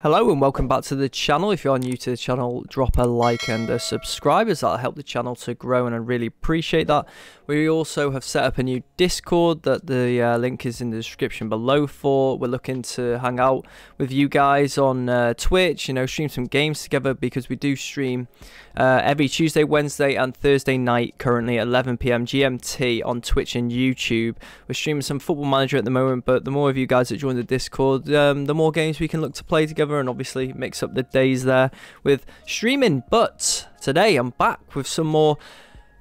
Hello and welcome back to the channel. If you are new to the channel, drop a like and a subscribe as that'll help the channel to grow and I really appreciate that. We also have set up a new Discord that the uh, link is in the description below for. We're looking to hang out with you guys on uh, Twitch, you know, stream some games together because we do stream uh, every Tuesday, Wednesday and Thursday night currently at 11pm GMT on Twitch and YouTube. We're streaming some Football Manager at the moment, but the more of you guys that join the Discord, um, the more games we can look to play together and obviously mix up the days there with streaming. But today I'm back with some more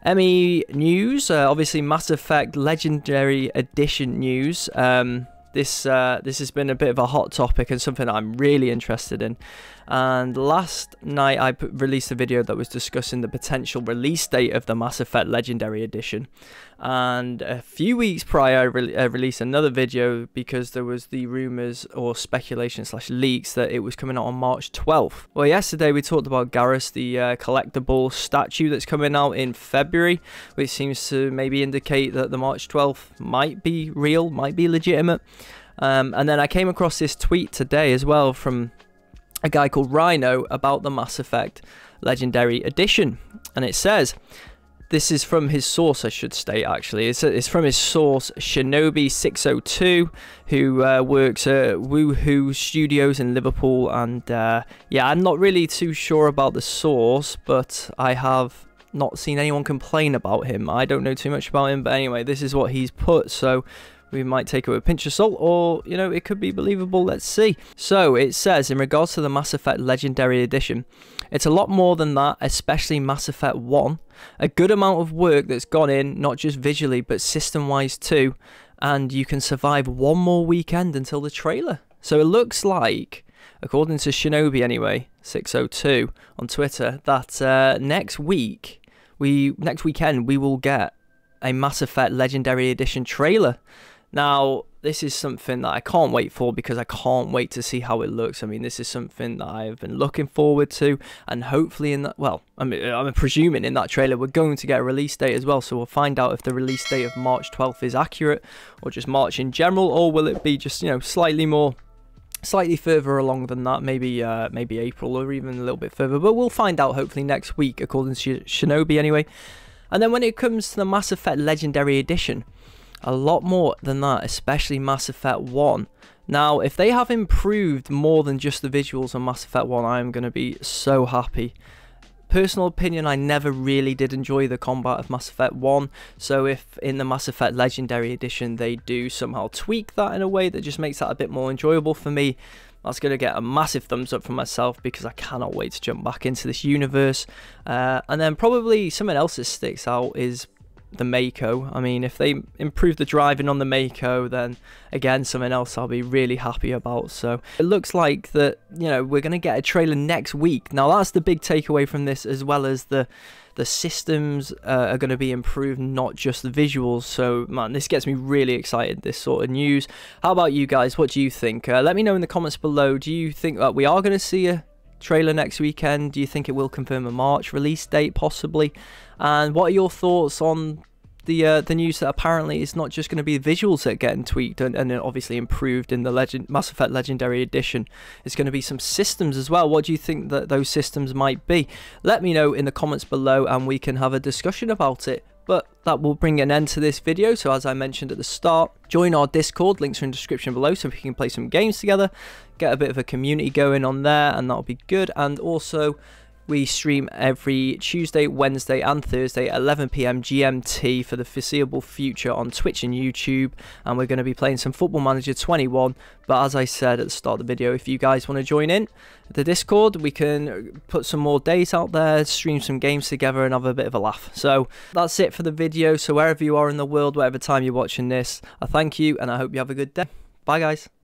ME news. Uh, obviously, Mass Effect Legendary Edition news. Um, this uh, this has been a bit of a hot topic and something I'm really interested in. And last night I released a video that was discussing the potential release date of the Mass Effect Legendary Edition. And a few weeks prior, I re uh, released another video because there was the rumors or speculation slash leaks that it was coming out on March 12th. Well, yesterday we talked about Garrus, the uh, collectible statue that's coming out in February, which seems to maybe indicate that the March 12th might be real, might be legitimate. Um, and then I came across this tweet today as well from a guy called Rhino about the Mass Effect Legendary Edition. And it says, this is from his source, I should state, actually. It's, it's from his source, Shinobi602, who uh, works at Woohoo Studios in Liverpool. And uh, yeah, I'm not really too sure about the source, but I have not seen anyone complain about him. I don't know too much about him, but anyway, this is what he's put. So we might take it with a pinch of salt, or, you know, it could be believable. Let's see. So, it says, in regards to the Mass Effect Legendary Edition, it's a lot more than that, especially Mass Effect 1. A good amount of work that's gone in, not just visually, but system-wise too, and you can survive one more weekend until the trailer. So it looks like, according to Shinobi anyway, 602 on Twitter, that uh, next week, we next weekend, we will get a Mass Effect Legendary Edition trailer. Now, this is something that I can't wait for because I can't wait to see how it looks. I mean, this is something that I've been looking forward to, and hopefully, in that, well, I mean, I'm presuming in that trailer we're going to get a release date as well. So we'll find out if the release date of March 12th is accurate, or just March in general, or will it be just you know slightly more slightly further along than that, maybe uh, maybe April or even a little bit further. But we'll find out hopefully next week, according to Shinobi anyway. And then when it comes to the Mass Effect Legendary Edition, a lot more than that, especially Mass Effect 1. Now, if they have improved more than just the visuals on Mass Effect 1, I am going to be so happy. Personal opinion, I never really did enjoy the combat of Mass Effect 1, so if in the Mass Effect Legendary Edition they do somehow tweak that in a way that just makes that a bit more enjoyable for me, that's going to get a massive thumbs up from myself because I cannot wait to jump back into this universe. Uh, and then probably something else that sticks out is the Mako. I mean, if they improve the driving on the Mako, then again, something else I'll be really happy about. So it looks like that, you know, we're going to get a trailer next week. Now, that's the big takeaway from this, as well as the the systems uh, are going to be improved, not just the visuals. So, man, this gets me really excited, this sort of news. How about you guys? What do you think? Uh, let me know in the comments below. Do you think that we are going to see a trailer next weekend? Do you think it will confirm a March release date, possibly? And what are your thoughts on the uh, the news that apparently it's not just going to be visuals that are getting tweaked and, and obviously improved in the Legend Mass Effect Legendary Edition. It's going to be some systems as well. What do you think that those systems might be? Let me know in the comments below and we can have a discussion about it. But that will bring an end to this video. So as I mentioned at the start, join our Discord. Links are in the description below so we can play some games together. Get a bit of a community going on there and that'll be good. And also we stream every Tuesday, Wednesday, and Thursday 11 pm GMT for the foreseeable future on Twitch and YouTube. And we're going to be playing some Football Manager 21. But as I said at the start of the video, if you guys want to join in the Discord, we can put some more days out there, stream some games together, and have a bit of a laugh. So that's it for the video. So wherever you are in the world, whatever time you're watching this, I thank you and I hope you have a good day. Bye, guys.